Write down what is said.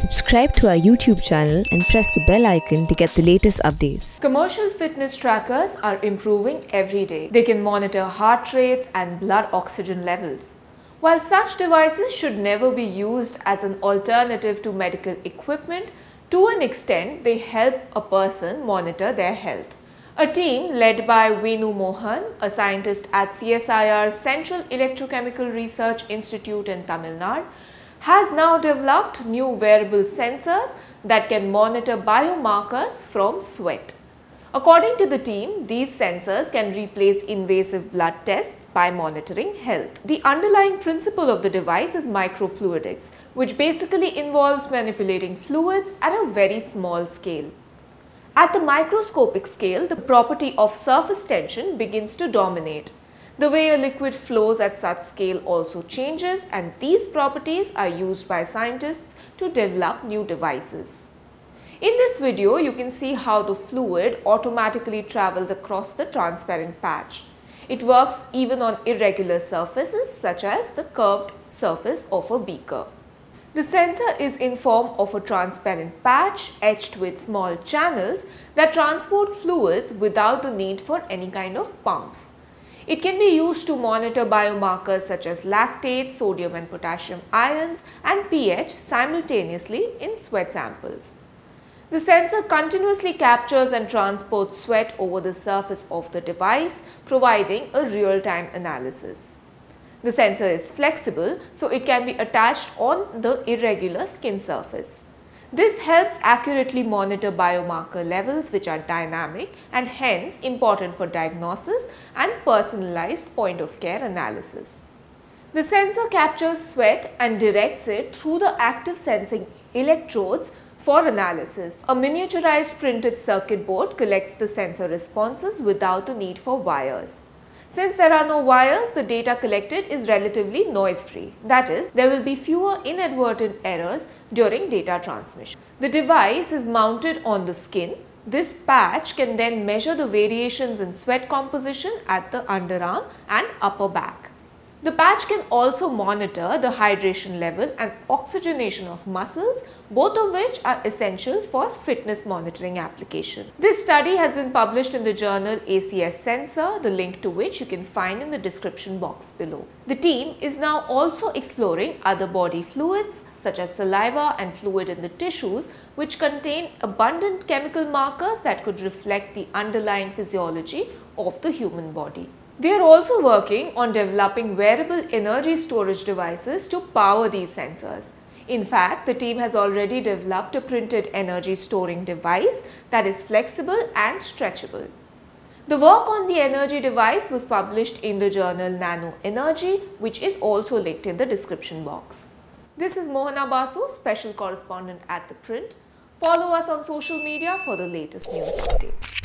Subscribe to our YouTube channel and press the bell icon to get the latest updates. Commercial fitness trackers are improving every day. They can monitor heart rates and blood oxygen levels. While such devices should never be used as an alternative to medical equipment, to an extent they help a person monitor their health. A team led by Venu Mohan, a scientist at CSIR's Central Electrochemical Research Institute in Tamil Nadu, has now developed new wearable sensors that can monitor biomarkers from sweat. According to the team, these sensors can replace invasive blood tests by monitoring health. The underlying principle of the device is microfluidics, which basically involves manipulating fluids at a very small scale. At the microscopic scale, the property of surface tension begins to dominate. The way a liquid flows at such scale also changes and these properties are used by scientists to develop new devices. In this video, you can see how the fluid automatically travels across the transparent patch. It works even on irregular surfaces such as the curved surface of a beaker. The sensor is in form of a transparent patch etched with small channels that transport fluids without the need for any kind of pumps. It can be used to monitor biomarkers such as lactate, sodium and potassium ions and pH simultaneously in sweat samples. The sensor continuously captures and transports sweat over the surface of the device, providing a real-time analysis. The sensor is flexible so it can be attached on the irregular skin surface. This helps accurately monitor biomarker levels which are dynamic and hence important for diagnosis and personalized point of care analysis. The sensor captures sweat and directs it through the active sensing electrodes for analysis. A miniaturized printed circuit board collects the sensor responses without the need for wires. Since there are no wires, the data collected is relatively noise-free. That is, there will be fewer inadvertent errors during data transmission. The device is mounted on the skin. This patch can then measure the variations in sweat composition at the underarm and upper back. The patch can also monitor the hydration level and oxygenation of muscles, both of which are essential for fitness monitoring application. This study has been published in the journal ACS Sensor, the link to which you can find in the description box below. The team is now also exploring other body fluids such as saliva and fluid in the tissues which contain abundant chemical markers that could reflect the underlying physiology of the human body. They are also working on developing wearable energy storage devices to power these sensors. In fact, the team has already developed a printed energy storing device that is flexible and stretchable. The work on the energy device was published in the journal Nano Energy, which is also linked in the description box. This is Mohana Basu, special correspondent at The Print. Follow us on social media for the latest news updates.